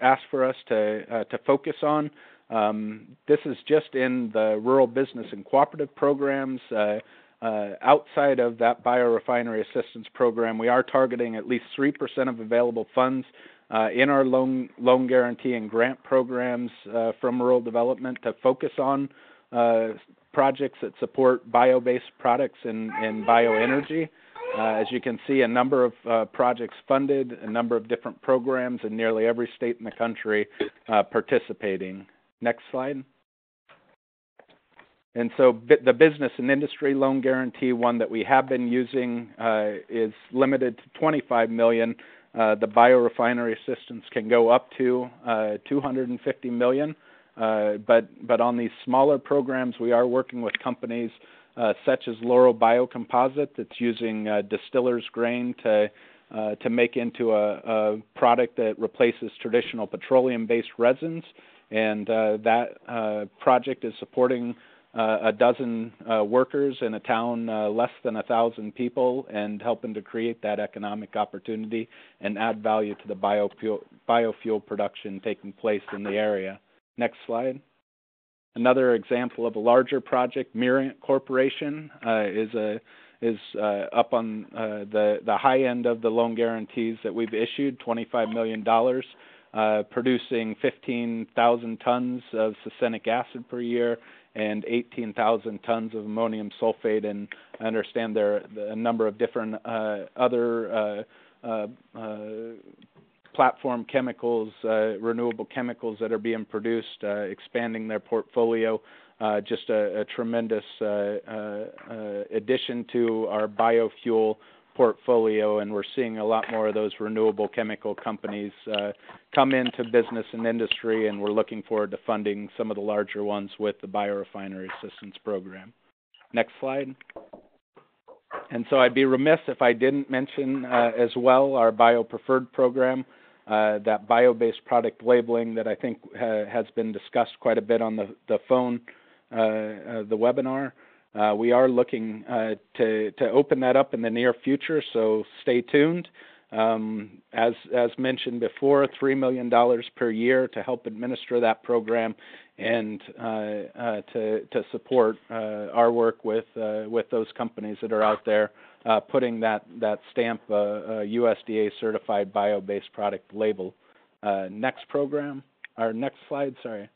asked for us to to focus on. Um, this is just in the rural business and cooperative programs. Uh, uh, outside of that biorefinery assistance program, we are targeting at least 3% of available funds uh, in our loan, loan guarantee and grant programs uh, from rural development to focus on uh, projects that support bio-based products and, and bioenergy. Uh, as you can see, a number of uh, projects funded, a number of different programs in nearly every state in the country participating. Next slide. And so the business and industry loan guarantee, one that we have been using, uh, is limited to 25 million. Uh, the biorefinery assistance can go up to uh, 250 million. Uh, but but on these smaller programs, we are working with companies uh, such as Laurel Biocomposite that's using uh, distiller's grain to to make into a, a product that replaces traditional petroleum-based resins and uh, that uh, project is supporting uh, a dozen uh, workers in a town uh, less than a thousand people and helping to create that economic opportunity and add value to the biofuel, production taking place in the area. Next slide. Another example of a larger project, Myriant Corporation, uh, is a is up on the the high end of the loan guarantees that we've issued, $25 million uh, producing 15,000 tons of succinic acid per year and 18,000 tons of ammonium sulfate. And I understand there are a number of different uh, other uh, uh, uh platform chemicals, uh, renewable chemicals that are being produced, expanding their portfolio. just a, a tremendous addition to our biofuel portfolio, and we're seeing a lot more of those renewable chemical companies uh, come into business and industry, and we're looking forward to funding some of the larger ones with the biorefinery assistance program. Next slide. And so I'd be remiss if I didn't mention uh, as well our bio preferred program, uh, that bio based product labeling that I think uh, has been discussed quite a bit on the, the phone, uh, uh, the webinar. Uh, we are looking uh, to to open that up in the near future, so stay tuned. Um, as as mentioned before, three million dollars per year to help administer that program and uh, uh to to support uh, our work with uh, with those companies that are out there putting that that stamp USDA certified bio-based product label. next program, our next slide. Sorry.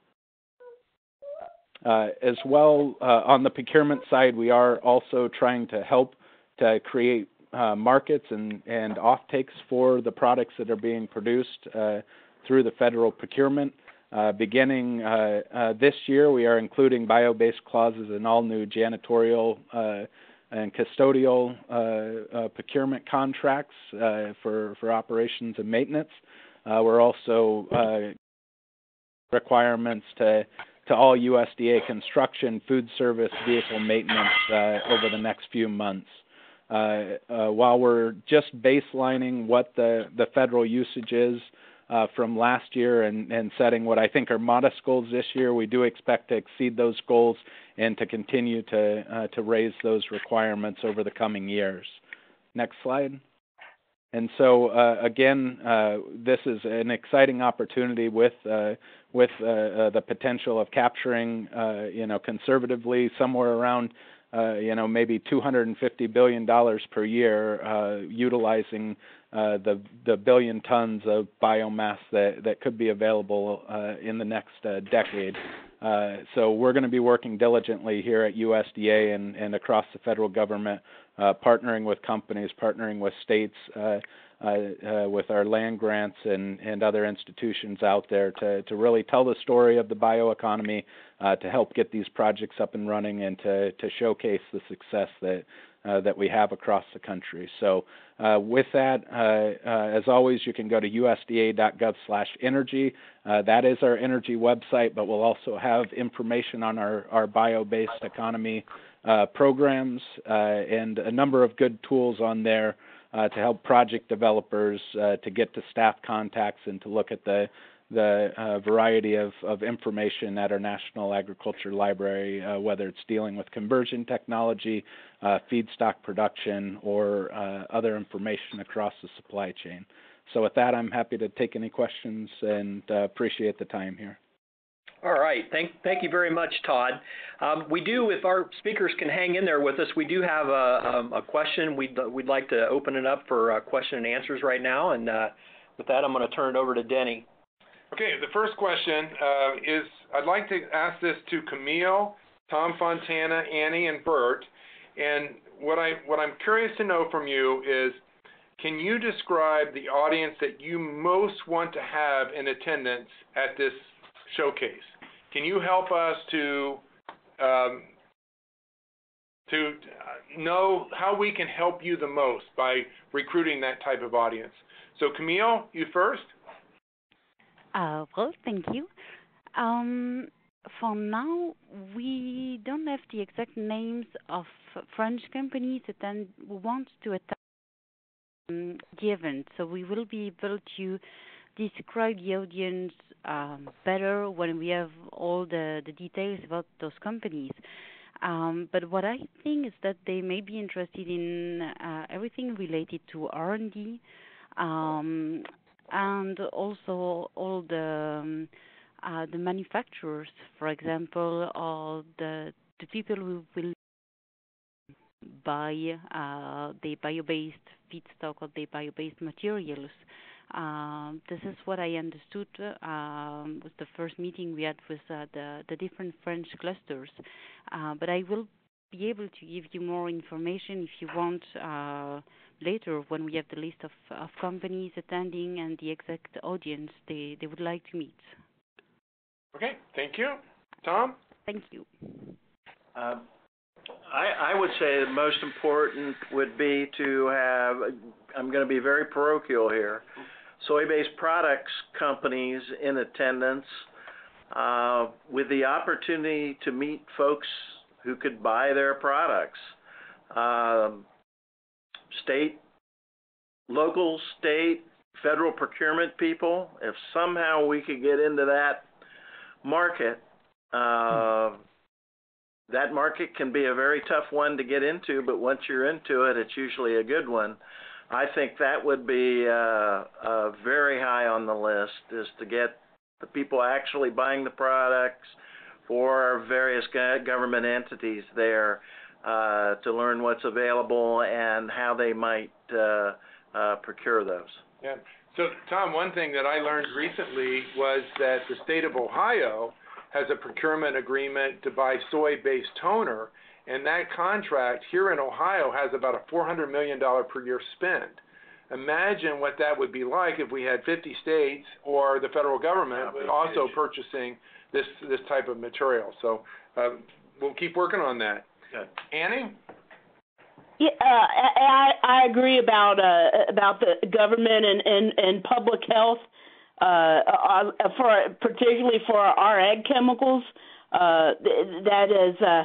Uh, as well, uh, on the procurement side, we are also trying to help to create uh, markets and, and offtakes for the products that are being produced uh, through the federal procurement. Uh, beginning uh, this year, we are including bio-based clauses in all new janitorial and custodial procurement contracts for, for operations and maintenance. we're also requirements to to all USDA construction, food service, vehicle maintenance uh, over the next few months. Uh, uh, while we're just baselining what the, the federal usage is uh, from last year and, and setting what I think are modest goals this year, we do expect to exceed those goals and to continue to uh, to raise those requirements over the coming years. Next slide. And so uh, again, uh, this is an exciting opportunity with uh, with uh, uh, the potential of capturing, uh, you know, conservatively somewhere around, you know, maybe 250 billion dollars per year, utilizing the the billion tons of biomass that that could be available in the next decade. Uh, so we're going to be working diligently here at USDA and, and across the federal government, uh, partnering with companies, partnering with states, uh, uh, uh, with our land grants and, and other institutions out there to, to really tell the story of the bioeconomy, uh, to help get these projects up and running, and to, to showcase the success that uh, that we have across the country. So, uh, with that, uh, uh as always, you can go to usda.gov/energy. Uh, that is our energy website, but we'll also have information on our, our bio-based economy programs and a number of good tools on there to help project developers to get to staff contacts and to look at the the uh, variety of, of information at our National Agriculture Library, uh, whether it's dealing with conversion technology, uh, feedstock production, or uh, other information across the supply chain. So, with that, I'm happy to take any questions and uh, appreciate the time here. All right. Thank, thank you very much, Todd. Um, we do, if our speakers can hang in there with us, we do have a, um, a question. We'd, we'd like to open it up for uh, question and answers right now. And with that, I'm going to turn it over to Denny. Okay, the first question uh, is I'd like to ask this to Camille, Tom Fontana, Annie, and Bert. And what I what I'm curious to know from you is, can you describe the audience that you most want to have in attendance at this showcase? Can you help us to um, to know how we can help you the most by recruiting that type of audience? So Camille, you first. Uh, well, thank you. Um, for now, we don't have the exact names of French companies that want to attend um, the event, so we will be able to describe the audience um, better when we have all the, details about those companies. Um, but what I think is that they may be interested in uh, everything related to R&D, um, and also all the um, uh, the manufacturers, for example, or the the people who will buy uh, the bio-based feedstock or the bio-based materials. Um, this is what I understood um, with the first meeting we had with uh, the the different French clusters. Uh, but I will be able to give you more information if you want uh, later when we have the list of, of companies attending and the exact audience they, they would like to meet. Okay, thank you. Tom? Thank you. Uh, I, I would say the most important would be to have, I'm going to be very parochial here, soy based products companies in attendance uh, with the opportunity to meet folks who could buy their products. Um, state, local, state, federal procurement people, if somehow we could get into that market, uh, that market can be a very tough one to get into, but once you're into it, it's usually a good one. I think that would be uh, uh, very high on the list is to get the people actually buying the products for various government entities there uh, to learn what's available and how they might uh, uh, procure those. Yeah. So, Tom, one thing that I learned recently was that the state of Ohio has a procurement agreement to buy soy-based toner, and that contract here in Ohio has about a $400 million per year spend. Imagine what that would be like if we had 50 states or the federal government also purchasing this this type of material. So uh, we'll keep working on that. Good. Annie? Yeah, uh, I I agree about uh, about the government and and, and public health, uh, uh, for particularly for our ag chemicals. Uh, that is, uh,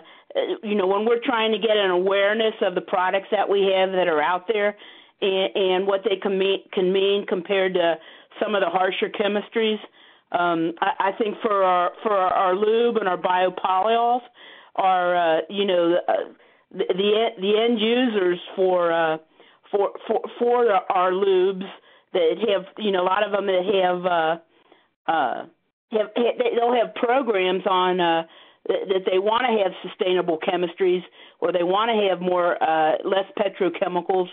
you know, when we're trying to get an awareness of the products that we have that are out there, and, and what they can mean can mean compared to some of the harsher chemistries. Um, I, I think for our for our lube and our biopolyols, are uh, you know uh, the, the the end users for uh, for for for our lubes that have you know a lot of them that have uh, uh, have they'll have programs on uh, that they want to have sustainable chemistries or they want to have more uh, less petrochemicals,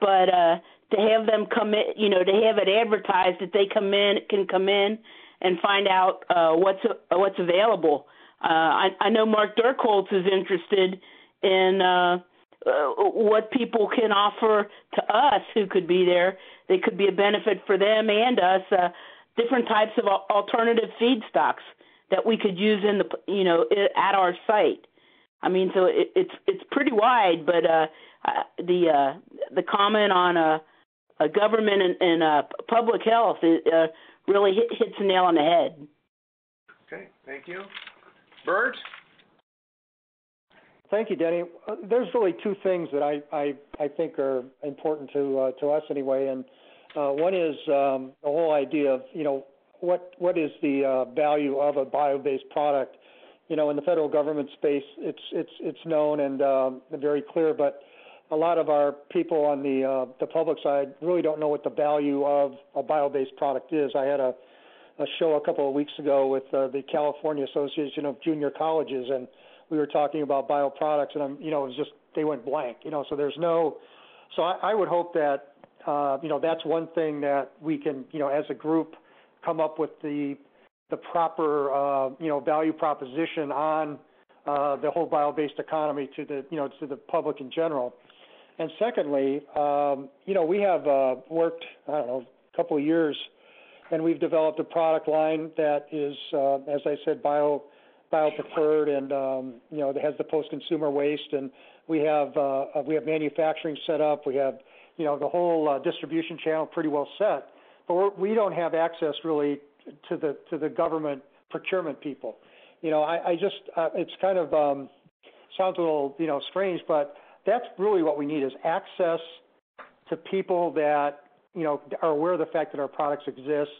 but uh, to have them come in, you know, to have it advertised that they come in can come in and find out uh, what's what's available I, I know Mark Dirkholz is interested in uh, uh, what people can offer to us who could be there. They could be a benefit for them and us. Uh, different types of alternative feedstocks that we could use in the you know at our site. I mean, so it, it's it's pretty wide, but uh, uh, the uh, the comment on a, uh, government and, and uh, public health it, uh, really hit, hits the nail on the head. Okay, thank you. Bert? Thank you, Denny. Uh, There's really two things that I, I, I think are important to, uh, to us anyway, and uh, one is um, the whole idea of, you know, what, what is the uh, value of a bio-based product? You know, in the federal government space, it's, it's, it's known and um, very clear, but a lot of our people on the, uh, the public side really don't know what the value of a bio-based product is. I had a, a show a couple of weeks ago with uh, the California Association of Junior Colleges, and we were talking about bioproducts, and I'm, you know, it was just they went blank, you know. So there's no, so I, I would hope that, uh, you know, that's one thing that we can, you know, as a group, come up with the the proper, uh, you know, value proposition on uh, the whole bio-based economy to the, you know, to the public in general. And secondly, um, you know, we have uh, worked, I don't know, a couple of years, and we've developed a product line that is, uh, as I said, bio bio preferred, and um, you know, that has the post-consumer waste, and we have uh, we have manufacturing set up. We have, you know, the whole uh, distribution channel pretty well set, but we're, we don't have access really to the to the government procurement people. You know, I, I just uh, it's kind of um, sounds a little you know strange, but that's really what we need is access to people that you know are aware of the fact that our products exist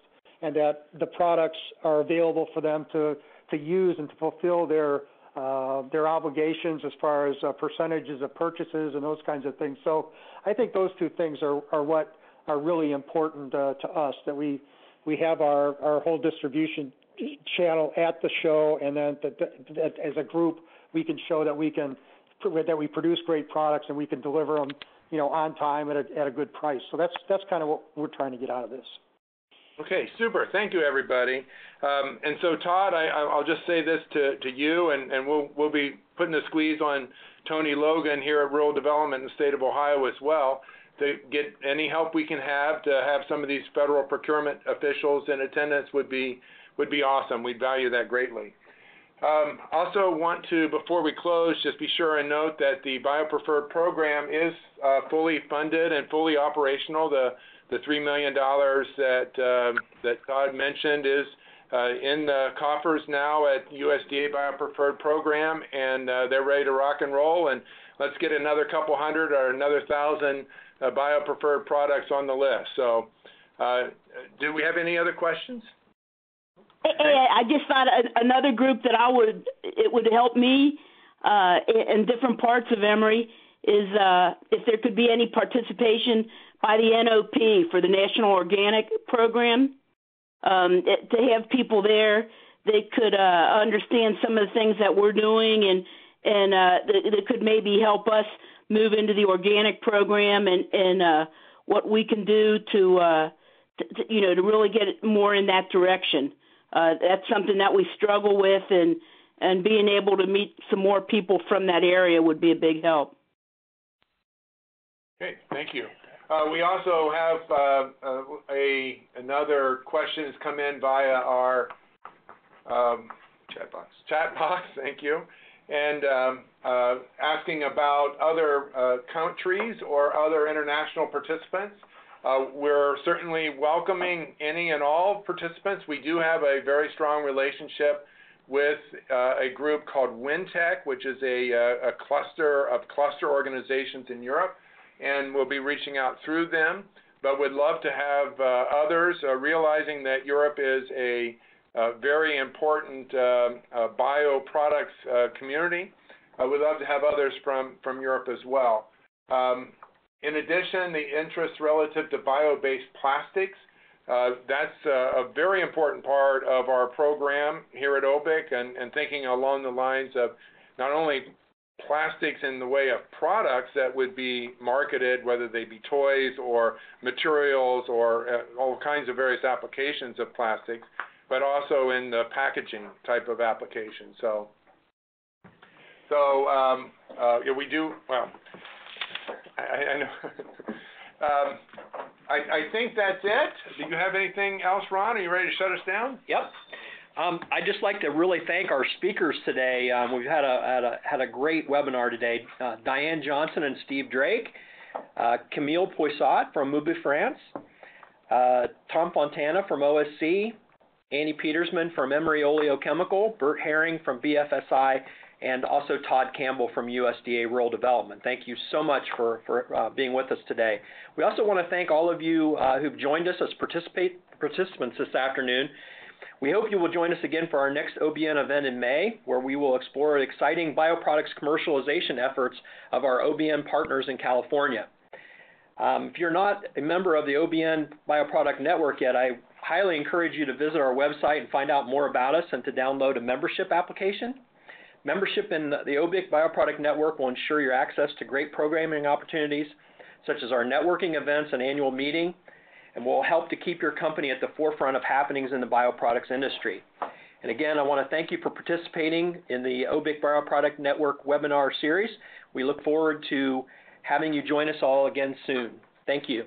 and that the products are available for them to to use and to fulfill their uh, their obligations as far as uh, percentages of purchases and those kinds of things. So I think those two things are, are what are really important uh, to us that we we have our, our whole distribution channel at the show, and then that, that as a group we can show that we can that we produce great products and we can deliver them, you know, on time at a, at a good price. So that's that's kind of what we're trying to get out of this. Okay, super. Thank you, everybody. Um, and so, Todd, I, I'll just say this to, to you, and, and we'll, we'll be putting a squeeze on Tony Logan here at Rural Development in the state of Ohio as well to get any help we can have to have some of these federal procurement officials in attendance would be would be awesome. We'd value that greatly. Um, also want to, before we close, just be sure and note that the BioPreferred program is uh, fully funded and fully operational. The the $3 million that, um, that Todd mentioned is uh, in the coffers now at USDA BioPreferred program, and uh, they're ready to rock and roll. And let's get another couple hundred or another thousand uh, BioPreferred products on the list. So, uh, do we have any other questions? Hey, I just thought another group that I would it would help me uh, in different parts of Emery is uh, if there could be any participation by the NOP for the National Organic Program. Um, to have people there they could uh, understand some of the things that we're doing and and uh, that, that could maybe help us move into the organic program and and uh, what we can do to, uh, to, to you know to really get more in that direction. Uh, that's something that we struggle with, and and being able to meet some more people from that area would be a big help. Okay, thank you. Uh, we also have uh, a another question has come in via our um, chat box. Chat box, (laughs) thank you, and um, uh, asking about other uh, countries or other international participants. Uh, we're certainly welcoming any and all participants. We do have a very strong relationship with uh, a group called WinTech, which is a, a cluster of cluster organizations in Europe and we'll be reaching out through them. But we'd love to have uh, others, uh, realizing that Europe is a, very important uh, bioproducts community. We'd love to have others from, from Europe as well. In addition, the interest relative to bio-based plastics, uh, that's a, a, very important part of our program here at OBIC and, thinking along the lines of not only plastics in the way of products that would be marketed, whether they be toys or materials or uh, all kinds of various applications of plastics, but also in the packaging type of application. So, so um, uh, yeah, we do. Well, I, know. (laughs) um, I, think that's it. Do you have anything else, Ron? Are you ready to shut us down? Yep. Um, I'd just like to really thank our speakers today. Um, we've had a, had a great webinar today. Uh, Diane Johnson and Steve Drake, uh, Camille Poissot from Ubifrance, uh, Tom Fontana from OSC, Annie Petersman from Emery Oleochemical, Bert Herring from BFSI, and also Todd Campbell from USDA Rural Development. Thank you so much for, for uh, being with us today. We also want to thank all of you uh, who've joined us as participate, participants this afternoon. We hope you will join us again for our next OBN event in May, where we will explore exciting bioproducts commercialization efforts of our OBN partners in California. Um, if you're not a member of the OBN Bioproduct Network yet, I highly encourage you to visit our website and find out more about us and to download a membership application. Membership in the OBIC Bioproduct Network will ensure your access to great programming opportunities, such as our networking events and annual meeting, and will help to keep your company at the forefront of happenings in the bioproducts industry. And again, I want to thank you for participating in the OBIC Bioproduct Network webinar series. We look forward to having you join us all again soon. Thank you.